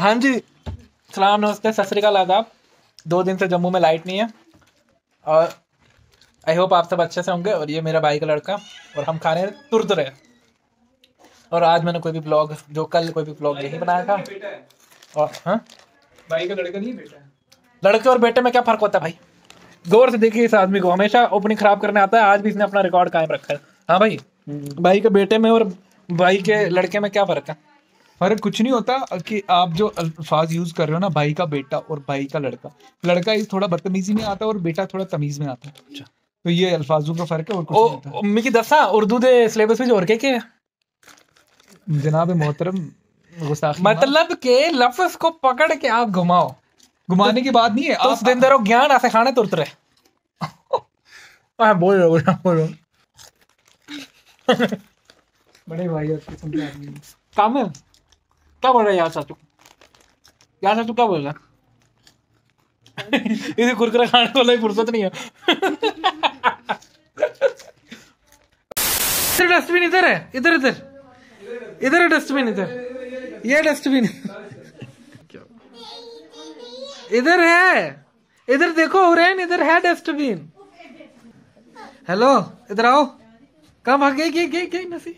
हाँ जी सलाम नमस्ते सत श्रीकाल आदाब। दो दिन से जम्मू में लाइट नहीं है। और आई होप आप सब अच्छे से होंगे और ये मेरा भाई का लड़का और हम खा रहे हैं तुरतुरे और आज मैंने कोई भी ब्लॉग जो कल कोई भी ब्लॉग नहीं बनाया था। और हाँ? भाई का लड़का नहीं बेटा लड़के और बेटे में क्या फ़र्क होता है भाई? गौर से देखिए इस आदमी को। हमेशा ओपनिंग खराब करने आता है आज भी इसने अपना रिकॉर्ड कायम रखा है। हाँ भाई? भाई के बेटे में और भाई के लड़के में क्या फ़र्क है? फ़र्क कुछ नहीं होता कि आप जो अल्फाज यूज़ कर रहे हो ना भाई का बेटा और भाई का लड़का। लड़का इस थोड़ा बदतमीजी में आता है और बेटा थोड़ा तमीज में आता। है अच्छा। तो ये अल्फाजों का फ़र्क है और कुछ ओ नहीं होता। मिकी दसा उर्दू दे सिलेबस में और के के जनाब मोहतरम गुस्ताखी मतलब के लफ्ज को पकड़ के आप घुमाओ। घुमाने की बात नहीं है उस दिन दरो ज्ञान ऐसे खाने तुरत रहे। बोल रहे बोल रहे बोलो बड़े भाई आदमी हैं। क्या बोल रहा है यहाँ से तू यहाँ से क्या बोल रहा है इसे कुरकुरे खाने वाला ही फुर्सत नहीं है इधर डस्टबिन इधर है इधर इधर। इधर है डस्टबिन इधर। ये डस्टबिन इधर है। इधर देखो हुरैन इधर है डस्टबिन हेलो इधर आओ। कहाँ भाग गई गई गई गई नसी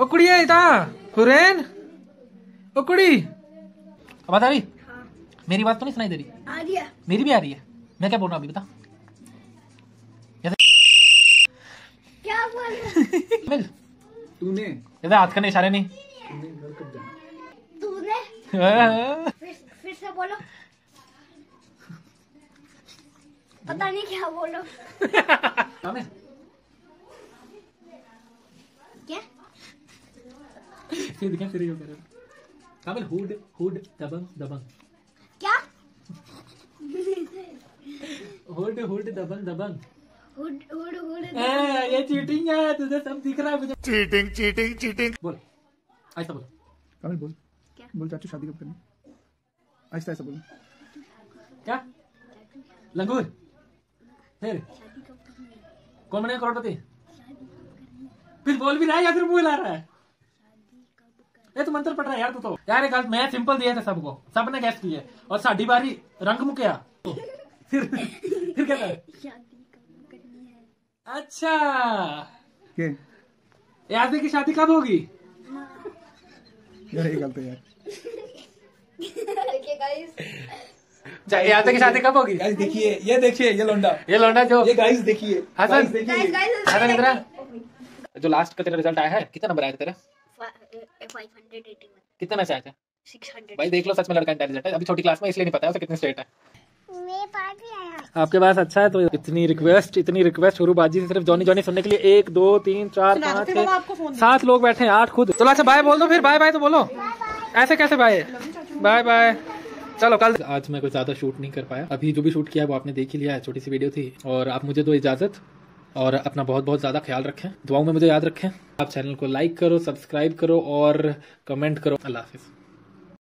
ओ कुड़ी है इता? हुरैन? ओ कुड़ी आवाज़ आ रही? मेरी बात तो नहीं सुनाई दे रही? आ गया मेरी भी आ रही है। मैं क्या बोल रहा हूँ अभी बता। क्या बोल रहा मिल। तूने। इधर हाथ करने इशारे नहीं। तूने हाँ। फिर फिर से बोलो। पता नहीं क्या बोलो कामिल क्या फिर दिखा फिर ये कर कामिल हुड हुड दबंग दबंग क्या हुड हुड दबंग दबंग हुड हुड हुड ए, ये चीटिंग है तुझे सब दिख रहा है मुझे चीटिंग चीटिंग चीटिंग बोल ऐसा बोल कमल बोल क्या? बोल चाचू शादी कब करनी? ऐसा ऐसा बोल क्या? लंगूर। फिर। कौन बनेगा करोड़पति? फिर बोल भी रहा है या फिर मुँह ला रहा है? ये तो मंत्र पढ़ रहा है यार तू तो। यार एक मैं सिंपल दिया था सबको। सबने गैस किया और साडी बारी रंग मुकिया। फिर फिर क्या था शादी कब करनी है? अच्छा। के? याद की शादी कब होगी? यार ये गलत है यार। गाइस याद की शादी कब होगी? गाइस देखिए ये देखिए ये लौंडा। ये लौंडा जो ये गाइस देखिए। हसन। हसन इधर जो लास्ट का तेरा रिज़ल्ट आया है कितना नंबर आया था तेरा? 581 कितने में से आए थे? 600 भाई देख लो सच में लड़का इंटेलिजेंट है। अभी छोटी क्लास में इसलिए नहीं पता है उसे कितने स्टेट है। मेरे पास भी आया। आपके पास अच्छा है तो इतनी रिक्वेस्ट इतनी रिक्वेस्ट शुरू बाजी से सिर्फ़ जॉनी जॉनी सुनने के लिए एक दो तीन चार पाँच छह सात लोग बैठे हैं आठ खुद। चलो अच्छा बाय बोल दो फिर बाय बाय तो बोलो। ऐसे कैसे बाय बाय बाय चलो कल आज मैं कुछ ज़्यादा शूट नहीं कर पाया। अभी जो भी शूट किया वो आपने देख ही लिया है छोटी सी वीडियो थी। और आप मुझे दो इजाज़त। और अपना बहुत बहुत ज़्यादा ख्याल रखें। दुआओं में मुझे याद रखें। आप चैनल को लाइक करो, सब्सक्राइब करो और कमेंट करो। अल्लाह हाफिज।